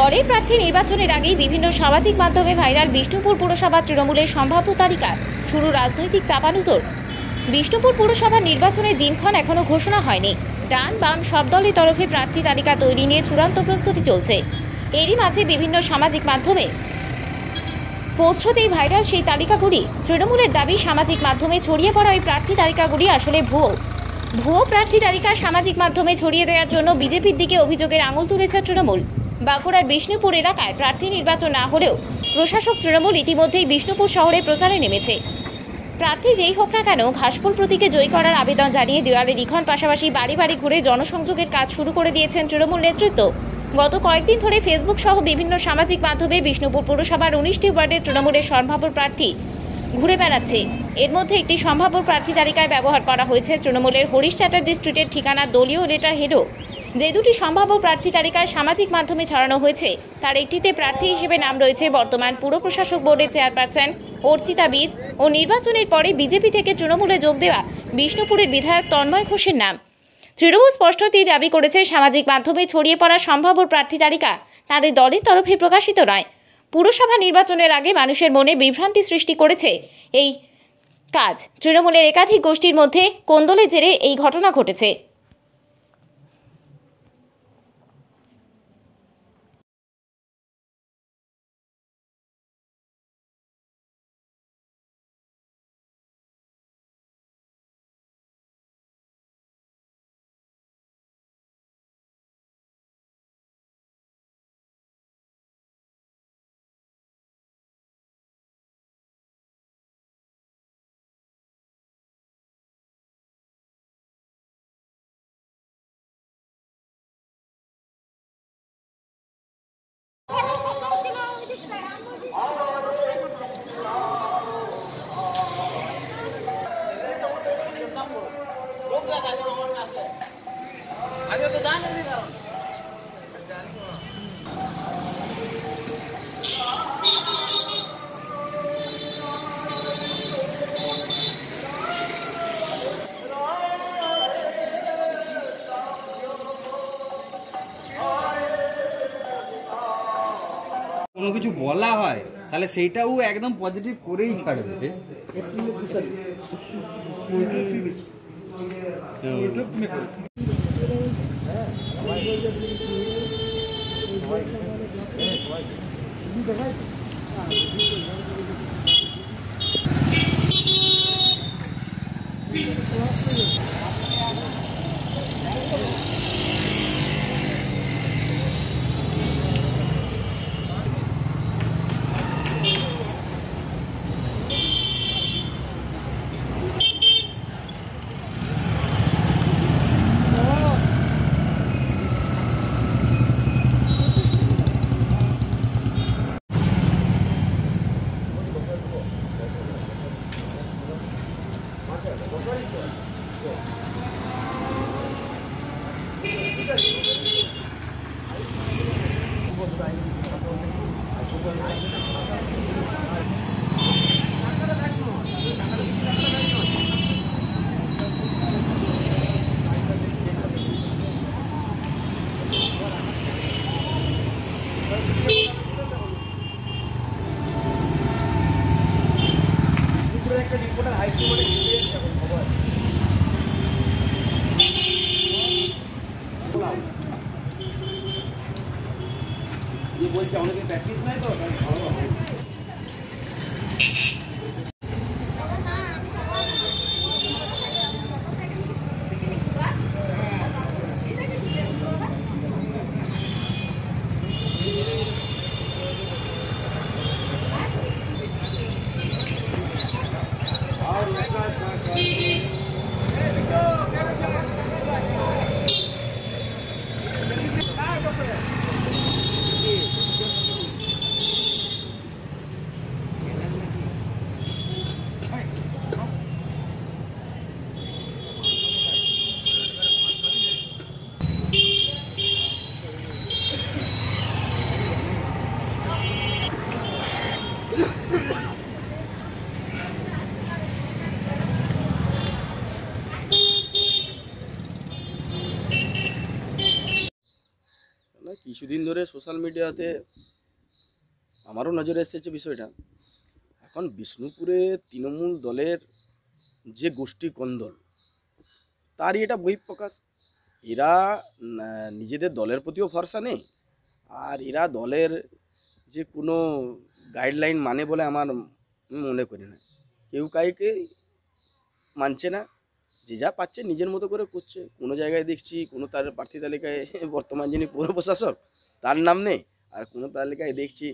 দলের প্রার্থী নির্বাচনের আগেই বিভিন্ন সামাজিক মাধ্যমে ভাইরাল বিষ্ণুপুর পুরসভা তৃণমূলের সম্ভাব্য তালিকা। শুরু রাজনৈতিক চাপানুতর। বিষ্ণুপুর পুরসভার নির্বাচনের দিনক্ষণ এখনও ঘোষণা হয়নি। ডান বাম সব দলের তরফে প্রার্থী তালিকা তৈরি নিয়ে চূড়ান্ত প্রস্তুতি চলছে। এরই মাঝে বিভিন্ন সামাজিক মাধ্যমে পোস্ট হতেই ভাইরাল সেই তালিকাগুলি। তৃণমূলের দাবি, সামাজিক মাধ্যমে ছড়িয়ে পড়া ওই প্রার্থী তালিকাগুলি আসলে ভুয়ো। ভুয়ো প্রার্থী তালিকা সামাজিক মাধ্যমে ছড়িয়ে দেওয়ার জন্য বিজেপির দিকে অভিযোগের আঙুল তুলেছে তৃণমূল। বাঁকুড়ার বিষ্ণুপুর এলাকায় প্রার্থী নির্বাচন না হলেও প্রশাসক তৃণমূল ইতিমধ্যেই বিষ্ণুপুর শহরে প্রচারে নেমেছে। প্রার্থী যেই হোক না কেন ঘাসফুল প্রতীকে জয়ী করার আবেদন জানিয়ে দেওয়ালে লিখন পাশাপাশি বাড়ি বাড়ি ঘুরে জনসংযোগের কাজ শুরু করে দিয়েছেন তৃণমূল নেতৃত্ব। গত কয়েকদিন ধরে ফেসবুক সহ বিভিন্ন সামাজিক মাধ্যমে বিষ্ণুপুর পৌরসভার উনিশটি ওয়ার্ডের তৃণমূলের সম্ভাব্য প্রার্থী ঘুরে বেড়াচ্ছে। এর মধ্যে একটি সম্ভাব্য প্রার্থী তালিকায় ব্যবহার করা হয়েছে তৃণমূলের হরিশ চ্যাটার্জি স্ট্রিটের ঠিকানা দলীয় লেটার হেডও যে দুটি সম্ভাব্য প্রার্থী তালিকায় সামাজিক মাধ্যমে ছড়ানো হয়েছে, তার একটিতে প্রার্থী হিসেবে নাম রয়েছে বর্তমান পুর প্রশাসক বোর্ডের চেয়ারপারসন অর্চিতা বিদ ও নির্বাচনের পরে বিজেপি থেকে তৃণমূলে যোগ দেওয়া বিষ্ণুপুরের বিধায়ক তন্ময় ঘোষের নাম। তৃণমূল স্পষ্টতই দাবি করেছে, সামাজিক মাধ্যমে ছড়িয়ে পড়া সম্ভাব্য প্রার্থী তালিকা তাদের দলের তরফে প্রকাশিত নয়। পুরসভা নির্বাচনের আগে মানুষের মনে বিভ্রান্তি সৃষ্টি করেছে এই কাজ। তৃণমূলের একাধিক গোষ্ঠীর মধ্যে কোন্দলের জেরে এই ঘটনা ঘটেছে। কোনো কিছু বলা হয় তাহলে সেইটাও একদম পজিটিভ করেই ছাড়বে। Thank you. Well, very good. Good. বলছে অনেকে প্র্যাকটিস নাই তো ভালো হবে না, কিছুদিন ধরে সোশ্যাল মিডিয়াতে আমারও নজরে এসেছে বিষয়টা। এখন বিষ্ণুপুরে তৃণমূল দলের যে গোষ্ঠী কন্দল, তারই এটা বহিঃপ্রকাশ। এরা নিজেদের দলের প্রতিও ভরসা নেই, আর এরা দলের যে কোনো গাইডলাইন মানে বলে আমার মনে করি না। কেউ কাউকে মানছে না। যে যা পাচ্ছে নিজের মতো করে করছে। কোনো জায়গায় দেখছি, কোনো তার প্রার্থী তালিকায় বর্তমান যিনি পৌর প্রশাসক তার নাম নেই। আর কোনো তালিকায় দেখছি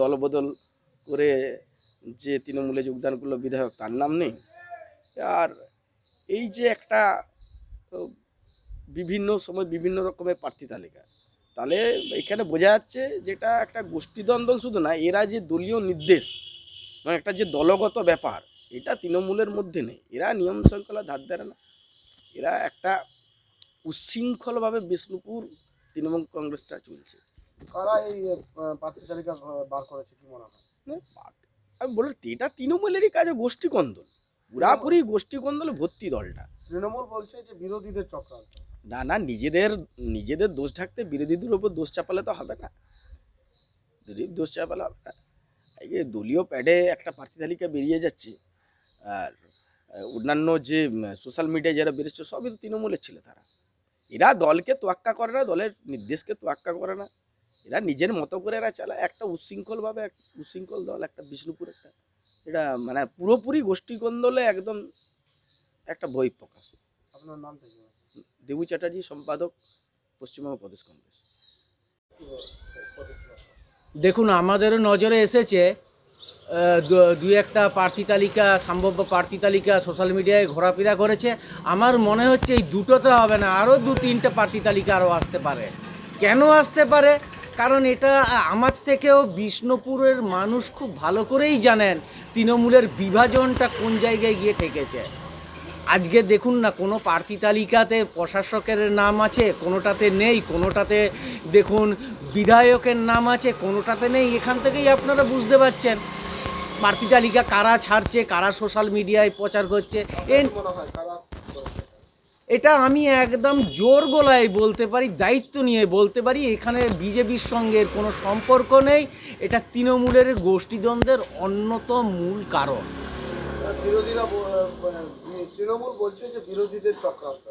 দলবদল করে যে তৃণমূলে যোগদান করল বিধায়ক, তার নাম নেই। আর এই যে একটা বিভিন্ন সময় বিভিন্ন রকমের প্রার্থী তালিকা, তাহলে এখানে বোঝা যাচ্ছে যেটা একটা গোষ্ঠীদ্বন্দ্ব শুধু না, এরা যে দলীয় নির্দেশ মানে একটা যে দলগত ব্যাপার এটা তৃণমূলের মধ্যে নেই। এরা নিয়ম শৃঙ্খলা ধার ধারে না। এরা একটা উচ্ছৃঙ্খলভাবে বিষ্ণুপুর তৃণমূল কংগ্রেসটা চলছে। কারা এই প্রার্থী তালিকা বার করেছে কি মনে হয়? আমি বলি এটা তৃণমূলেরই কাজে গোষ্ঠী কন্দল পুরাপুরি গোষ্ঠী কন্দলে ভর্তি দলটা। তৃণমূল বলছে যে বিরোধীদের চক্রান্ত। না না নিজেদের নিজেদের দোষ ঢাকতে বিরোধীদের উপর দোষ চাপালে তো হবে না। দোষ চাপালে হবে না এই যে দলীয় প্যাডে একটা প্রার্থী তালিকা বেরিয়ে যাচ্ছে আর অন্যান্য যে সোশ্যাল মিডিয়ায় যারা বেরোচ্ছে সবই তো তৃণমূলের ছিল তারা। এরা দলকে তোয়াক্কা করে না দলের নির্দেশকে তোয়াক্কা করে না। এরা নিজের মতো করে এরা চালায়। একটা উচ্ছৃঙ্খলভাবে এক উচ্ছৃঙ্খল দল একটা বিষ্ণুপুর একটা। এটা মানে পুরোপুরি গোষ্ঠী কন্দলে একদম একটা বই প্রকাশ। আপনার নাম দেবু চ্যাটার্জি সম্পাদক পশ্চিমবঙ্গ প্রদেশ কংগ্রেস। দেখুন আমাদেরও নজরে এসেছে দু- একটা প্রার্থী তালিকা, সম্ভাব্য প্রার্থী তালিকা সোশ্যাল মিডিয়ায় ঘোরাফেরা করেছে। আমার মনে হচ্ছে এই দুটোতে হবে না, আরও দু তিনটে প্রার্থী তালিকা আরও আসতে পারে। কেন আসতে পারে? কারণ এটা আমার থেকেও বিষ্ণুপুরের মানুষ খুব ভালো করেই জানেন তৃণমূলের বিভাজনটা কোন জায়গায় গিয়ে ঠেকেছে। আজকে দেখুন না, কোনো প্রার্থী তালিকাতে প্রশাসকের নাম আছে, কোনোটাতে নেই, কোনোটাতে দেখুন বিধায়কের নাম আছে, কোনোটাতে নেই, এখান থেকেই আপনারা বুঝতে পারছেন। প্রার্থী তালিকা কারা ছাড়ছে, কারা সোশ্যাল মিডিয়ায় প্রচার করছে মনে এটা আমি একদম জোর গলায় বলতে পারি, দায়িত্ব নিয়ে বলতে পারি, এখানে বিজেপির সঙ্গে কোনো সম্পর্ক নেই। এটা তৃণমূলের গোষ্ঠীদ্বন্দ্বের অন্যতম মূল কারণ। বিরোধীরা তৃণমূল বলছে যে বিরোধীদের চক্রান্ত।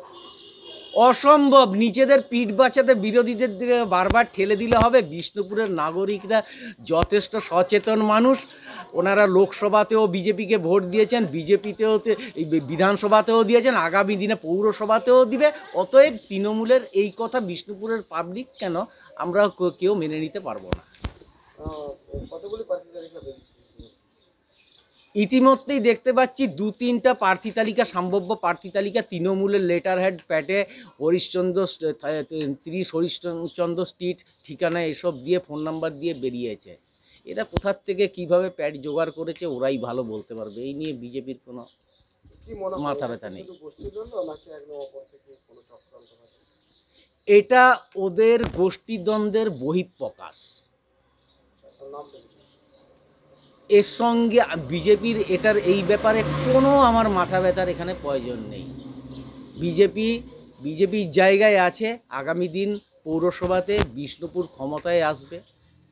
অসম্ভব। নিজেদের পিঠ বাঁচাতে বিরোধীদের দিকে বারবার ঠেলে দিলে হবে। বিষ্ণুপুরের নাগরিকরা যথেষ্ট সচেতন মানুষ। ওনারা লোকসভাতেও বিজেপিকে ভোট দিয়েছেন, বিজেপিতেও বিধানসভাতেও দিয়েছেন, আগামী দিনে পৌরসভাতেও দিবে। অতএব তৃণমূলের এই কথা বিষ্ণুপুরের পাবলিক কেন? আমরা কেউ মেনে নিতে পারব না আহ, কতগুলি প্রার্থী তালিকা বেরিয়েছে ইতিমধ্যেই দেখতে পাচ্ছি দু তিনটা প্রার্থী তালিকা সম্ভাব্য প্রার্থী তালিকা তৃণমূলের লেটার হেড প্যাটে হরিশ্চন্দ্র তিরিশ হরিশ্চন্দ্র স্ট্রিট ঠিকানা এসব দিয়ে ফোন নাম্বার দিয়ে বেরিয়েছে। এরা কোথার থেকে কীভাবে প্যাড জোগাড় করেছে ওরাই ভালো বলতে পারবে। এই নিয়ে বিজেপির কোনো মাথা ব্যথা নেই। এটা ওদের গোষ্ঠীদ্বন্দ্বের বহিঃপ্রকাশ। থেকে এর সঙ্গে বিজেপির এটার এই ব্যাপারে কোনো আমার মাথা ব্যথার এখানে প্রয়োজন নেই। বিজেপি বিজেপির জায়গায় আছে আগামী দিন পৌরসভাতে বিষ্ণুপুর ক্ষমতায় আসবে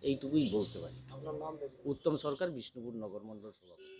এইটুকুই বলতে পারি। আপনার নাম উত্তম সরকার বিষ্ণুপুর নগর মণ্ডল সভাপতি।